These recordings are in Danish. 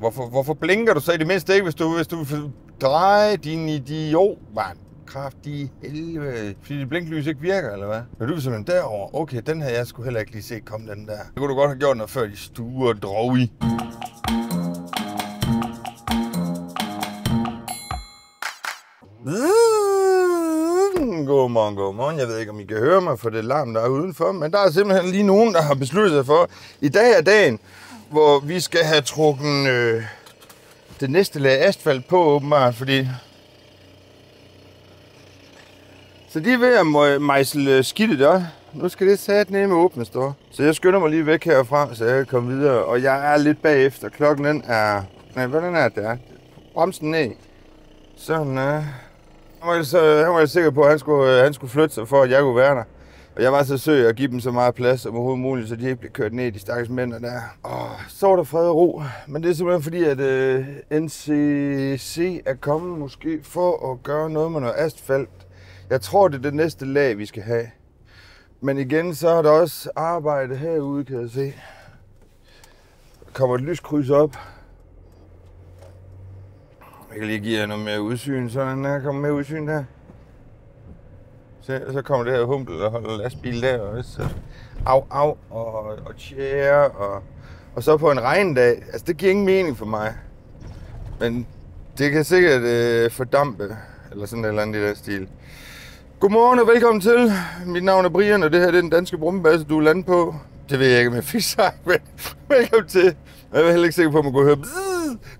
Hvorfor, hvorfor blinker du så i det mindste ikke, hvis du, hvis du drejer din idiot, mand? Kraft i helvede. Fordi det blinklys ikke virker, eller hvad? Men du er simpelthen derovre. Okay, den her jeg skulle heller ikke lige se komme, den der. Det kunne du godt have gjort noget før de stuer drog i. Mm, godmorgen, godmorgen. Jeg ved ikke, om I kan høre mig for det larm, der er udenfor, men der er simpelthen lige nogen, der har besluttet sig for, i dag er dagen, hvor vi skal have trukket øh, det næste lag asfalt på, åbenbart, fordi... Så de er ved at mejsle øh, skidtet op. Nu skal det sat ned med åbne stå. Så jeg skynder mig lige væk herfra, så jeg kan komme videre. Og jeg er lidt bagefter. Klokken den er... Nej, hvordan er det? Bremsen ned. Sådan, øh. Han var, så, øh, han var sikker på, at han skulle, øh, han skulle flytte sig for, at jeg kunne være der. Og jeg var så søg at give dem så meget plads som overhovedet muligt, så de ikke blev kørt ned i de stakkels mænd der. Åh, så var der fred og ro. Men det er simpelthen fordi, at øh, NCC er kommet måske for at gøre noget med noget asfalt. Jeg tror, det er det næste lag, vi skal have. Men igen, så er der også arbejde herude, kan jeg se. Der kommer et lyskryds op. Jeg kan lige give jer noget mere udsyn, sådan der kommer mere udsyn der. Så, så kommer det her humpel og holder lastbil der også. Så au, au, og, og chair, og, og så på en regndag. Altså, det giver ingen mening for mig. Men det kan sikkert øh, fordampe, eller sådan et eller andet i den stil. Godmorgen og velkommen til. Mit navn er Brian, og det her det er den danske brummebasse, du er landet på. Det ved jeg ikke, om jeg fik sagt, men velkommen til. Jeg var heller ikke sikker på, at man kunne høre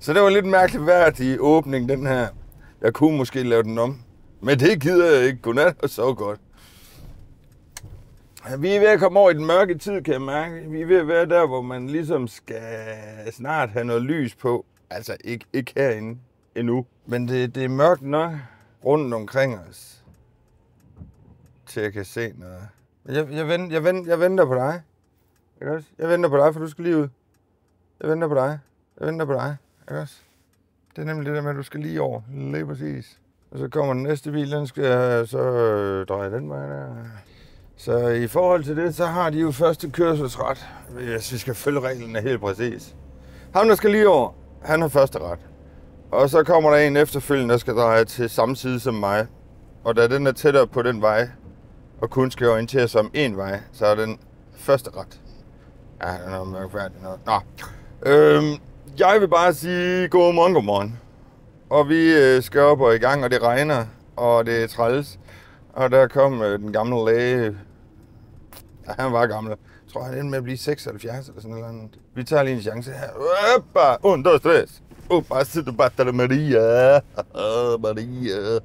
Så det var lidt mærkeligt værd i åbning, den her. Jeg kunne måske lave den om. Men det gider jeg ikke. Godnat og så godt. Vi er ved at komme over i den mørke tid, kan jeg mærke. Vi er ved at være der, hvor man ligesom skal snart have noget lys på. Altså ikke, ikke herinde endnu. Men det, det er mørkt nok rundt omkring os. Til jeg kan se noget. Jeg, jeg, vent, jeg, vent, jeg venter på dig. Ikke også? Jeg venter på dig, for du skal lige ud. Jeg venter på dig. Jeg venter på dig. Ikke også? Det er nemlig det der med, at du skal lige over. Lige præcis. Og så kommer den næste bil, den skal så øh, dreje den vej der. Så i forhold til det, så har de jo første kørselsret, hvis vi skal følge reglerne helt præcis. Ham, der skal lige over, han har første ret. Og så kommer der en efterfølgende, der skal dreje til samme side som mig. Og da den er tættere på den vej, og kun skal orientere sig om én vej, så er den første ret. Ja, det er mørkværdig noget. Nå. Øhm, jeg vil bare sige godmorgen, godmorgen. Og vi øh, skal op og i gang, og det regner, og det er træls. Og der kom øh, den gamle læge. Ja, han var gammel. Jeg tror, han endte med at blive 76 eller sådan noget. Vi tager lige en chance her. Hoppa! Un, dos, tres. Opa, se du batter Maria. Maria.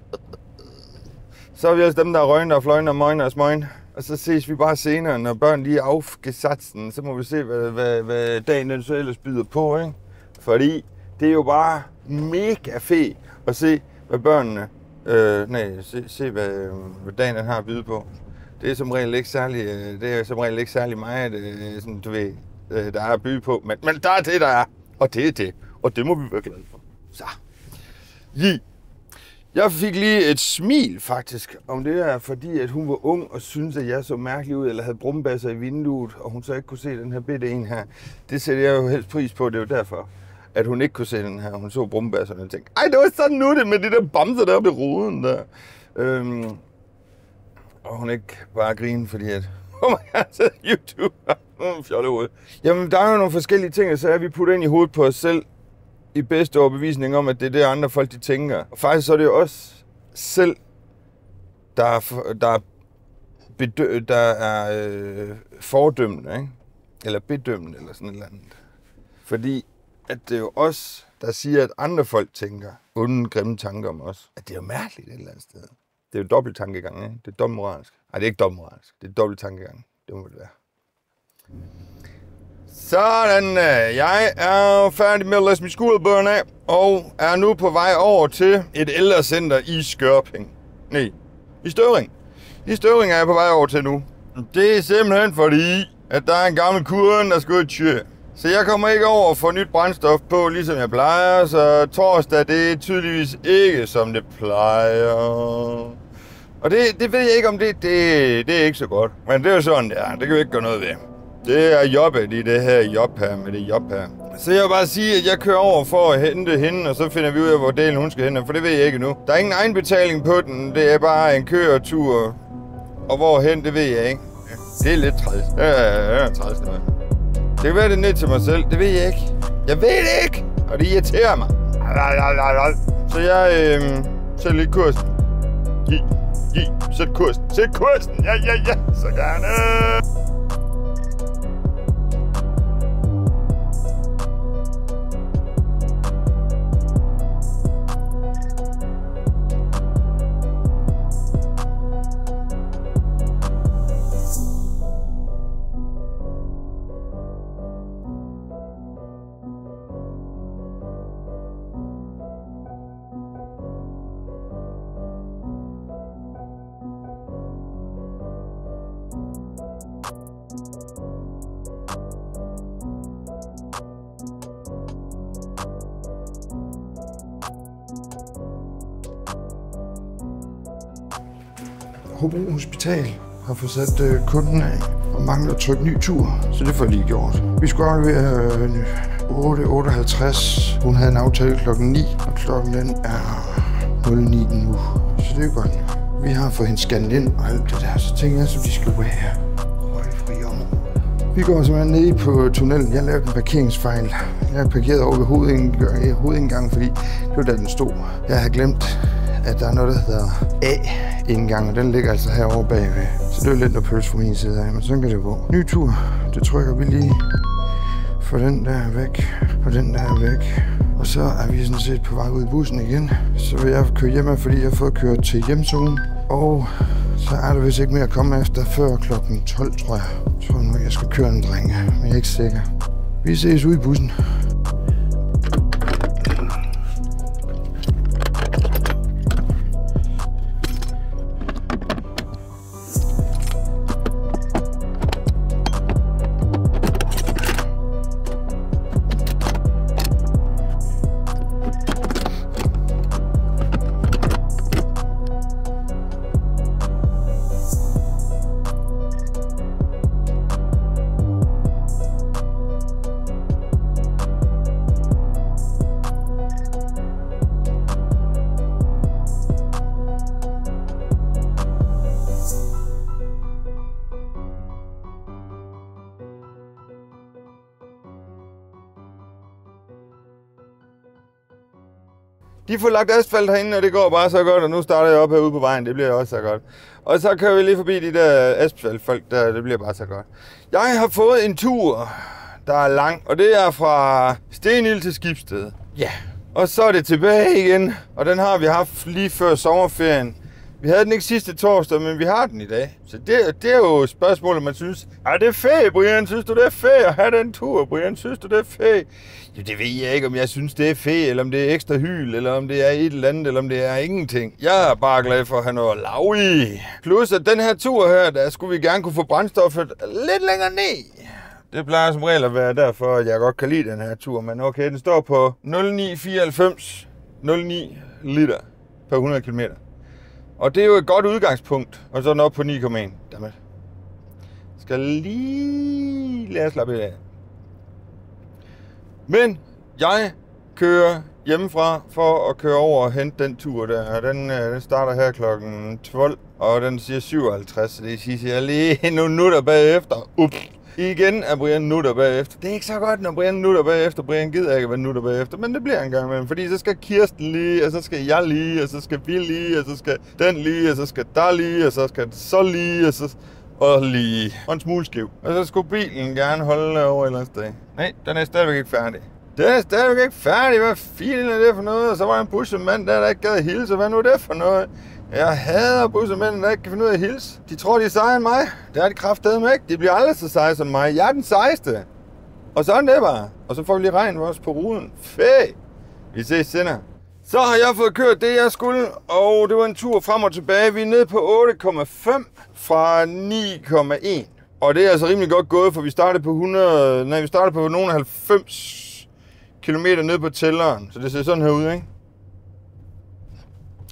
Så er vi altså dem, der røgner og fløjner og møgner og smøgn. Og så ses vi bare senere, når børn lige er afgesatsen. Så må vi se, hvad, hvad, hvad dagen den så ellers byder på, ikke? Fordi det er jo bare mega fedt at se, hvad børnene, øh, nej, se, se hvad, hvad dagen har at byde på. Det er som regel ikke særlig, øh, det er som regel ikke særlig meget, øh, sådan, du ved, øh, der er at byde på. Men, men der er det, der er. Og det er det. Og det må vi være glade for. Så. Ja. Jeg fik lige et smil faktisk, om det er fordi, at hun var ung og syntes, at jeg så mærkelig ud, eller havde brumbasser i vinduet, og hun så ikke kunne se den her bitte en her. Det sætter jeg jo helst pris på, det er jo derfor at hun ikke kunne se den her. Hun så brumbasserne og tænkte, ej, det var sådan nu det med de der bamser deroppe i ruden der. Øhm, og hun ikke bare grine, fordi at, oh my god, YouTube, fjolle hoved. Jamen, der er jo nogle forskellige ting, så er vi putter ind i hovedet på os selv, i bedste overbevisning om, at det er det, andre folk de tænker. Og faktisk så er det jo os selv, der er, der er, bedø, der er øh, fordømmende, ikke? eller bedømmende, eller sådan et eller andet. Fordi at det er jo os, der siger, at andre folk tænker onde, grimme tanker om os. At det er jo mærkeligt et eller andet sted. Det er jo dobbelt tankegang, ikke? Det er dobbeltmoralsk. Nej, det er ikke dobbeltmoralsk. Det er dobbelt tankegang. Det må det være. Sådan, øh, jeg er færdig med at læse min skolebørn af, og er nu på vej over til et ældrecenter i Skørping. Nej, i Støvring. I Støvring er jeg på vej over til nu. Det er simpelthen fordi, at der er en gammel kurven, der skal ud så jeg kommer ikke over og får nyt brændstof på, ligesom jeg plejer, så torsdag, det er tydeligvis ikke, som det plejer. Og det, det ved jeg ikke, om det, det, det er ikke så godt. Men det er jo sådan, det er. Det kan vi ikke gøre noget ved. Det er jobbet i det her job her, med det job her. Så jeg vil bare sige, at jeg kører over for at hente hende, og så finder vi ud af, hvor delen hun skal hen, for det ved jeg ikke nu. Der er ingen egenbetaling på den, det er bare en køretur. Og hvorhen, det ved jeg ikke. Det er lidt træls. Ja, ja, ja, træls det kan være det ned til mig selv, det ved jeg ikke. Jeg ved det ikke, og det irriterer mig. Så jeg øh, sætter lidt kursen. Gi, gi, sæt kursen, sæt kursen, ja, ja, ja, så gerne. Hobro Hospital har fået sat øh, kunden af og mangler at trykke ny tur, så det får jeg lige gjort. Vi skulle aflevere øh, 8.58. Hun havde en aftale klokken 9, og klokken den er 09 nu. Så det er godt. Vi har fået hende scannet ind og alt det der, så tænker jeg, at de skal være røgfri område. Vi går simpelthen ned på tunnelen. Jeg lavede en parkeringsfejl. Jeg har parkeret over ved hovedindgangen, hovedindgangen, fordi det var da den stod. Jeg havde glemt, at der er noget, der hedder A indgang, og den ligger altså herovre bagved. Så det er lidt noget pøls fra min side af, men sådan kan det gå. Ny tur, det trykker vi lige. For den der er væk, og den der er væk. Og så er vi sådan set på vej ud i bussen igen. Så vil jeg køre hjem, fordi jeg har fået kørt til hjemzonen. Og så er der vist ikke mere at komme efter før klokken 12, tror jeg. Jeg tror nu, jeg skal køre en dreng, men jeg er ikke sikker. Vi ses ude i bussen. De får lagt asfalt herinde, og det går bare så godt, og nu starter jeg op herude på vejen. Det bliver også så godt. Og så kører vi lige forbi de der asfaltfolk der, det bliver bare så godt. Jeg har fået en tur, der er lang, og det er fra Stenil til Skibsted. Ja. Og så er det tilbage igen, og den har vi haft lige før sommerferien. Vi havde den ikke sidste torsdag, men vi har den i dag. Så det, det er jo spørgsmålet, man synes. Er det fedt, Brian? Synes du, det er fedt at have den tur, Brian? Synes du, det er fedt? Jo, det ved jeg ikke, om jeg synes, det er fedt, eller om det er ekstra hyl, eller om det er et eller andet, eller om det er ingenting. Jeg er bare glad for at have noget lav i. Plus, at den her tur her, der skulle vi gerne kunne få brændstoffet lidt længere ned. Det plejer som regel at være derfor, at jeg godt kan lide den her tur, men okay, den står på 0994 09 liter per 100 km. Og det er jo et godt udgangspunkt. Og så er den op på 9,1. Dammit. Skal lige lade slappe lidt af. Men jeg kører hjemmefra for at køre over og hente den tur der. Den, øh, den starter her klokken 12, og den siger 57, så det siger lige nogle minutter bagefter. Ups. Igen er Brian nutter bagefter. Det er ikke så godt, når Brian nutter bagefter. Brian gider ikke være nutter bagefter, men det bliver en gang imellem. Fordi så skal Kirsten lige, og så skal jeg lige, og så skal vi lige, og så skal den lige, og så skal der lige, og så skal så lige, og så og lige. Og en smule skiv. Og så skulle bilen gerne holde over et eller andet sted. Nej, den er stadigvæk ikke færdig. Den er stadigvæk ikke færdig. Hvad fint er det for noget? Og så var en pusset mand der, der ikke gad hilse. Hvad nu er det for noget? Jeg hader bussemændene, der ikke kan finde ud af at hilse. De tror, de er sejere end mig. Det er de kraftedeme ikke. De bliver aldrig så seje som mig. Jeg er den sejeste. Og sådan det bare. Og så får vi lige regn også på ruden. Fæ! Vi ses senere. Så har jeg fået kørt det, jeg skulle, og det var en tur frem og tilbage. Vi er nede på 8,5 fra 9,1. Og det er altså rimelig godt gået, for vi startede på 100, nej, vi startede på nogen 90 km nede på tælleren. Så det ser sådan her ud, ikke?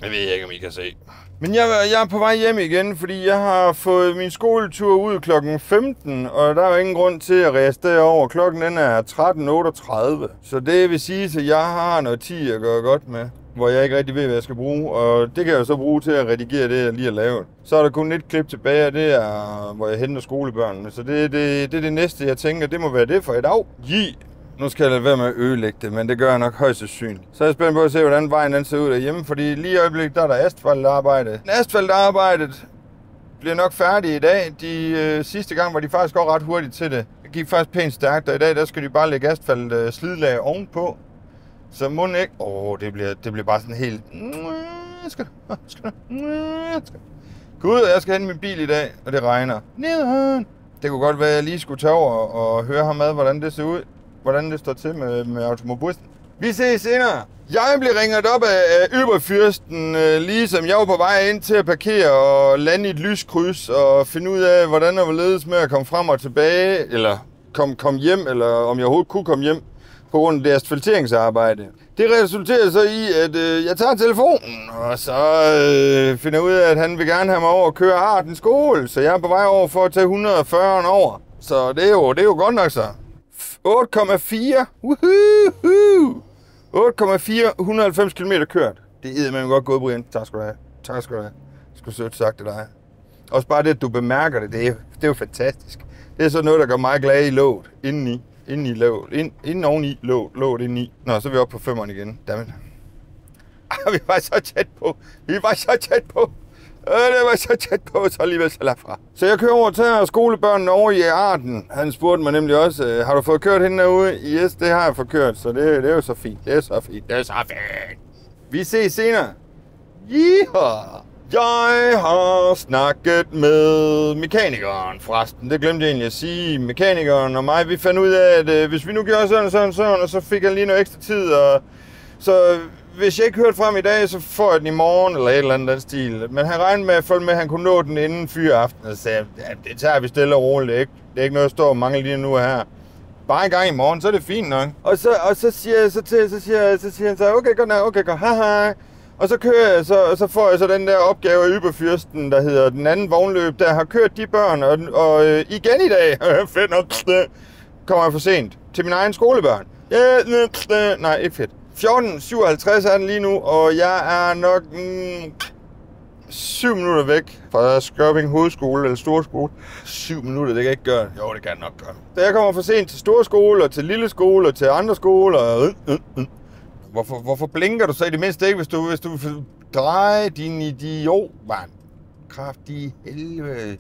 Jeg ved ikke, om I kan se. Men jeg, jeg er på vej hjem igen, fordi jeg har fået min skoletur ud klokken 15, og der er jo ingen grund til at rejse derover. Klokken den er 13.38, så det vil sige, at jeg har noget tid at gøre godt med hvor jeg ikke rigtig ved, hvad jeg skal bruge, og det kan jeg så bruge til at redigere det, jeg lige har lavet. Så er der kun et klip tilbage, og det er, hvor jeg henter skolebørnene. Så det, det, det er det næste, jeg tænker, det må være det for i dag. Yeah. Nu skal jeg lade være med at ødelægge det, men det gør jeg nok højst sandsynligt. Så er jeg spændt på at se, hvordan vejen den ser ud derhjemme, fordi lige i øjeblikket, der er der asfaltarbejde. Asfaltarbejdet bliver nok færdig i dag. De øh, sidste gang var de faktisk også ret hurtigt til det. Det gik faktisk pænt stærkt, og i dag der skal de bare lægge asfalt øh, slidlag ovenpå. Så må ikke... Åh, oh, det bliver, det bliver bare sådan helt... Skal skal skal Gud, jeg skal hente min bil i dag, og det regner. Nederen. Det kunne godt være, at jeg lige skulle tage over og høre ham med, hvordan det ser ud. Hvordan det står til med, med automobilen. Vi ses senere. Jeg blev ringet op af Yberfyrsten, øh, ligesom jeg var på vej ind til at parkere og lande i et lyskryds og finde ud af, hvordan jeg var ledes med at komme frem og tilbage, eller komme kom hjem, eller om jeg overhovedet kunne komme hjem på grund af det asfalteringsarbejde. Det resulterer så i, at øh, jeg tager telefonen, og så øh, finder ud af, at han vil gerne have mig over at køre Arten skole, så jeg er på vej over for at tage 140 over. Så det er jo, det er jo godt nok så. 8,4. 8,4, 190 km kørt. Det er man godt gået, Brian. Tak skal du have. Tak skal du have. Jeg skulle sødt sagt det dig. Også bare det, at du bemærker det, det er, det er jo fantastisk. Det er sådan noget, der gør mig glad i låget indeni. Inden i låget. ind, inden oveni låget. Låget det i. Nå, så er vi oppe på femmeren igen. Dammit. Ah, vi var så tæt på. Vi var så tæt på. Øh, det var så tæt på, så alligevel så lad fra. Så jeg kører over til skolebørnene over i Arden. Han spurgte mig nemlig også, øh, har du fået kørt hende derude? Yes, det har jeg fået kørt, så det, det er jo så fint. Det er så fint. Det er så fint. Vi ses senere. Yeehaw! Jeg har snakket med mekanikeren forresten. Det glemte jeg egentlig at sige. Mekanikeren og mig, vi fandt ud af, at øh, hvis vi nu gjorde sådan og sådan, sådan, og så fik jeg lige noget ekstra tid. Og, så hvis jeg ikke hørte frem i dag, så får jeg den i morgen, eller et eller andet den stil. Men han regnede med, at følge med, at han kunne nå den inden fyre aften. Og så sagde ja, det tager vi stille og roligt. Det er ikke, det er ikke noget, der står og mangler lige nu her. Bare en gang i morgen, så er det fint nok. Og så, og så siger jeg så til, så siger, så siger han så, okay, godt nok, okay, godt, hej. Og så kører jeg, så, og så får jeg så den der opgave af Yberfyrsten, der hedder den anden vognløb, der har kørt de børn, og, og øh, igen i dag, fedt nok, kommer jeg for sent til min egen skolebørn. Ja, nej, ikke fedt. 14.57 er den lige nu, og jeg er nok mm, 7 minutter væk fra Skørping Hovedskole eller Storskole. 7 minutter, det kan ikke gøre. Jo, det kan nok gøre. Så jeg kommer for sent til Storskole og til Lille Skole og til andre skoler. Og, øh, øh, øh. Hvorfor, hvorfor blinker du så i det mindste ikke, hvis du, hvis du drejer din idiot, mand? Kraft i helvede.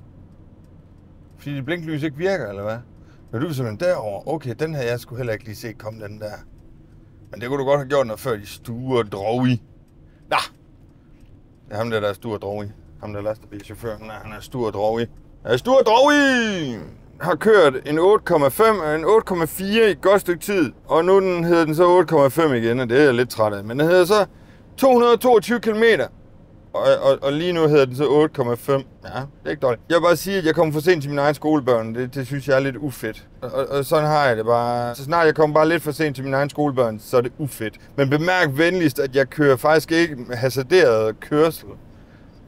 Fordi det blinklys ikke virker, eller hvad? Når du er simpelthen derover. Okay, den her jeg skulle heller ikke lige se komme, den der. Men det kunne du godt have gjort noget før de stuer drog i. Nå! Det er ham der, der er stor drog i. Ham der er. Nej, han er stor drog i. Er stor drog i! har kørt en 8,5 og en 8,4 i et godt stykke tid, og nu den hedder den så 8,5 igen, og det er jeg lidt træt af. Men den hedder så 222 km, og, og, og lige nu hedder den så 8,5. Ja, det er ikke dårligt. Jeg vil bare sige, at jeg kommer for sent til mine egne skolebørn. Det, det synes jeg er lidt ufedt. Og, og sådan har jeg det bare. Så snart jeg kommer bare lidt for sent til mine egne skolebørn, så er det ufedt. Men bemærk venligst, at jeg kører faktisk ikke hasarderet kørsel.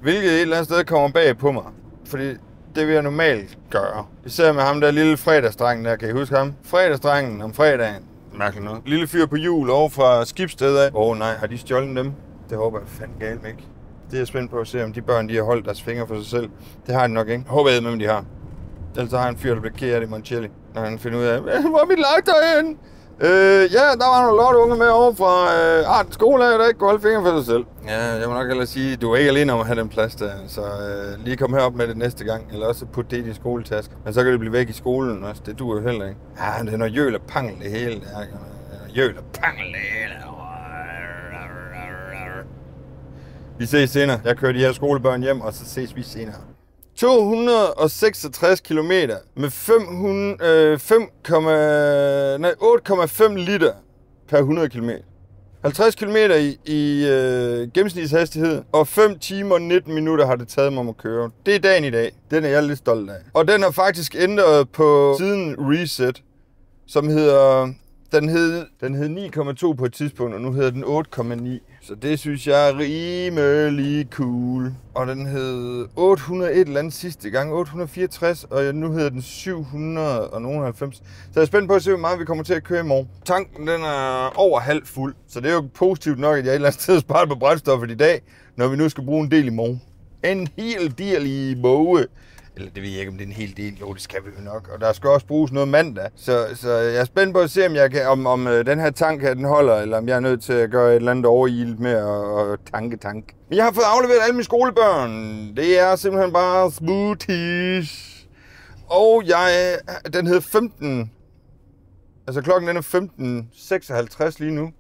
Hvilket et eller andet sted kommer bag på mig. Fordi det vil jeg normalt gøre. Især med ham der lille fredagsdrengen der, kan I huske ham? Fredagsdrengen om fredagen. Mærkeligt noget. Lille fyr på jul over fra skibsstedet af. Åh oh, nej, har de stjålet dem? Det håber jeg fandme galt ikke. Det er jeg spændt på at se, om de børn de har holdt deres fingre for sig selv. Det har de nok ikke. Håber jeg, med, de har. Ellers har en fyr, der bliver i Monticelli, når han finder ud af, hvor er mit legetøj hen? Øh, ja, der var nogle lort unge med over fra øh, Art Skole, der ikke kunne holde fingre for sig selv. Ja, jeg må nok ellers sige, du er ikke alene om at have den plads der, så øh, lige kom herop med det næste gang, eller også put det i din skoletaske. Men så kan det blive væk i skolen også, det duer jo heller ikke. Ja, det er noget jøl og pangel det hele, det er jøl og pangel det hele. Vi ses senere. Jeg kører de her skolebørn hjem, og så ses vi senere. 266 km med 500, øh, 5, nej, 8,5 liter per 100 km. 50 km i, i øh, gennemsnitshastighed, og 5 timer og 19 minutter har det taget mig at køre. Det er dagen i dag. Den er jeg lidt stolt af. Og den har faktisk ændret på siden Reset, som hedder Den hed, den hed 9,2 på et tidspunkt, og nu hedder den 8,9. Så det synes jeg er rimelig cool. Og den hed 801 eller andet sidste gang, 864, og nu hedder den 790. Så jeg er spændt på at se, hvor meget vi kommer til at køre i morgen. Tanken den er over halv fuld, så det er jo positivt nok, at jeg et eller andet sted sparer på brændstoffet i dag, når vi nu skal bruge en del i morgen. En hel del i måge. Eller det ved jeg ikke, om det er en hel del. Jo, det skal vi jo nok. Og der skal også bruges noget mandag. Så, så jeg er spændt på at se, om, jeg kan, om, om øh, den her tank her, den holder, eller om jeg er nødt til at gøre et eller andet overild med at, at tanke tank. Men jeg har fået afleveret alle mine skolebørn. Det er simpelthen bare smoothies. Og jeg, den hed 15. Altså klokken den er 15.56 lige nu.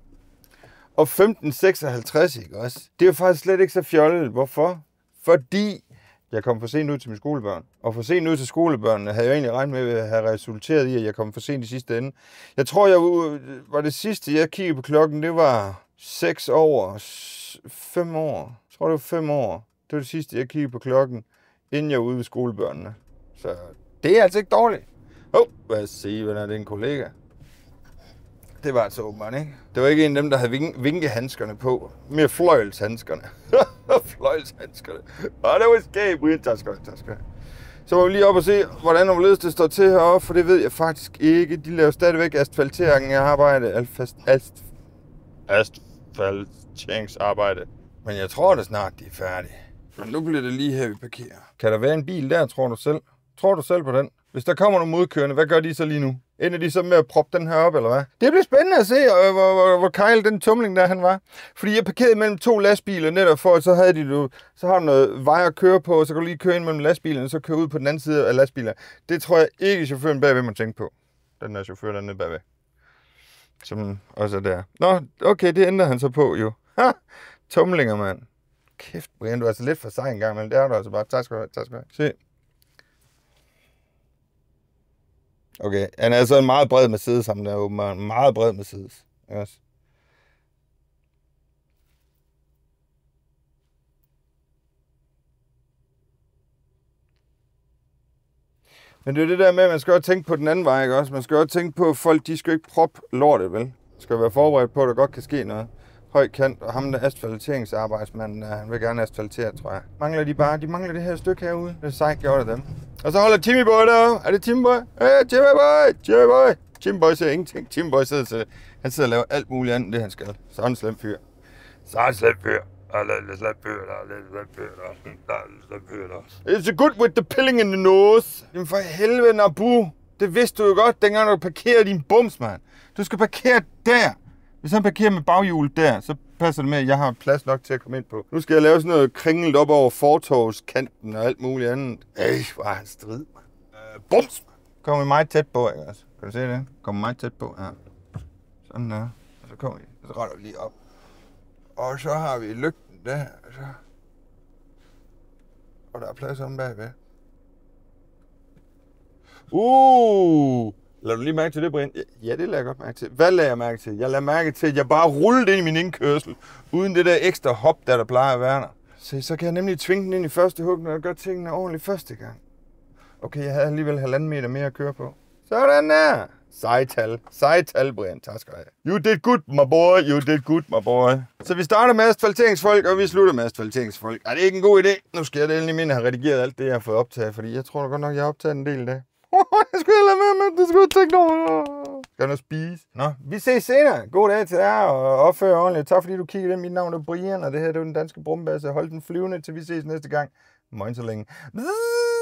Og 15.56, ikke også? Det er jo faktisk slet ikke så fjollet. Hvorfor? Fordi jeg kom for sent ud til mine skolebørn. Og for sent ud til skolebørnene havde jeg egentlig regnet med at have resulteret i, at jeg kom for sent i sidste ende. Jeg tror, jeg var det sidste, jeg kiggede på klokken, det var 6 år, 5 år. Jeg tror, det var 5 år. Det var det sidste, jeg kiggede på klokken, inden jeg var ude ved skolebørnene. Så det er altså ikke dårligt. Åh, oh, hvad siger, hvad er det en kollega? Det var altså åbenbart, ikke? Det var ikke en af dem, der havde vink- vinkehandskerne på. Mere fløjelshandskerne. fløjelshandskerne. Og det var skæb, Brian. Tak skal Så må vi lige op og se, hvordan omledes det står til heroppe, for det ved jeg faktisk ikke. De laver stadigvæk asfaltering af arbejde. Alfast, ast, asfalteringsarbejde. Men jeg tror da snart, de er færdige. Men nu bliver det lige her, vi parkerer. Kan der være en bil der, tror du selv? Tror du selv på den? Hvis der kommer nogle modkørende, hvad gør de så lige nu? Ender de så med at proppe den her op, eller hvad? Det bliver spændende at se, øh, hvor, hvor, hvor Kyle, den tumling der han var. Fordi jeg parkerede mellem to lastbiler netop for, at så havde de du, så har du noget vej at køre på, og så kan du lige køre ind mellem lastbilerne, og så køre ud på den anden side af lastbilerne. Det tror jeg ikke, chaufføren bagved må tænke på. Den der chauffør dernede bagved. Som også er der. Nå, okay, det ændrer han så på jo. Ha! Tumlinger, mand. Kæft, Brian, du er altså lidt for sej en gang, men det er du altså bare. Tak skal du have, tak skal du have. Se, Okay, han er altså en meget bred Mercedes, ham der åbenbart. En meget bred Mercedes. Yes. Men det er det der med, at man skal også tænke på den anden vej, ikke også? Man skal også tænke på, at folk, de skal ikke proppe lortet, vel? Man skal være forberedt på, at der godt kan ske noget høj kant, og ham der asfalteringsarbejdsmanden, øh, han vil gerne asfaltere, tror jeg. Mangler de bare, de mangler det her stykke herude. Det er sejt gjort af dem. Og så holder Timmy Boy der. Er det Timmy Boy? Hey, Timmy Boy! Timmy Boy! Timmy Boy ser ingenting. Timmy Boy sidder, til, han sidder og laver alt muligt andet, end det han skal. Så er en slem fyr. Så er en slem fyr. It's good with the pilling in the nose. Jamen for helvede, Nabu. Det vidste du jo godt, dengang du parkerede din bums, mand. Du skal parkere der. Hvis han parkerer med baghjulet der, så passer det med, at jeg har plads nok til at komme ind på. Nu skal jeg lave sådan noget kringelt op over fortovskanten og alt muligt andet. Ej, hvor er han strid, mand. Øh, bums! Kommer meget tæt på, ikke altså? Kan du se det? Kommer meget tæt på, ja. Sådan der. Og så kommer vi, så retter vi lige op. Og så har vi lygten der, og så... Og der er plads om bagved. Uh! Lad du lige mærke til det, Brian? Ja, det lader jeg godt mærke til. Hvad lader jeg mærke til? Jeg lader mærke til, at jeg bare rullede ind i min indkørsel, uden det der ekstra hop, der der plejer at være der. Så, så kan jeg nemlig tvinge den ind i første hug, når jeg gør tingene ordentligt første gang. Okay, jeg havde alligevel halvanden meter mere at køre på. Sådan der. Sejtal. Sejtal, Brian. Tak skal du have. You did good, my boy. You did good, my boy. Så vi starter med asfalteringsfolk, og vi slutter med asfalteringsfolk. Er det ikke en god idé? Nu skal jeg da endelig minde have redigeret alt det, jeg har fået optaget, fordi jeg tror da godt nok, jeg har optaget en del af det jeg skulle lade være med, det skulle tænke over. Skal noget spise? Nå, vi ses senere. God dag til dig, og opfør ordentligt. Tak fordi du kiggede ind. Mit navn er Brian, og det her det er den danske brumbasse. Hold den flyvende, til vi ses næste gang. Moin så længe. Bzzz.